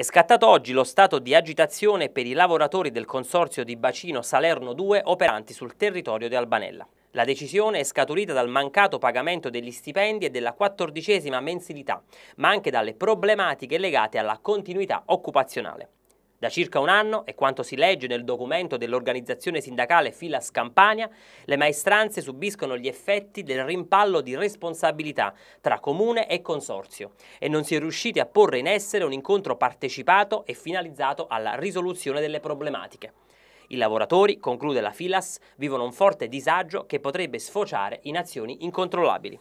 È scattato oggi lo stato di agitazione per i lavoratori del consorzio di bacino Salerno 2 operanti sul territorio di Albanella. La decisione è scaturita dal mancato pagamento degli stipendi e della quattordicesima mensilità, ma anche dalle problematiche legate alla continuità occupazionale. Da circa un anno, e quanto si legge nel documento dell'organizzazione sindacale Filas Campania, le maestranze subiscono gli effetti del rimpallo di responsabilità tra comune e consorzio e non si è riusciti a porre in essere un incontro partecipato e finalizzato alla risoluzione delle problematiche. I lavoratori, conclude la Filas, vivono un forte disagio che potrebbe sfociare in azioni incontrollabili.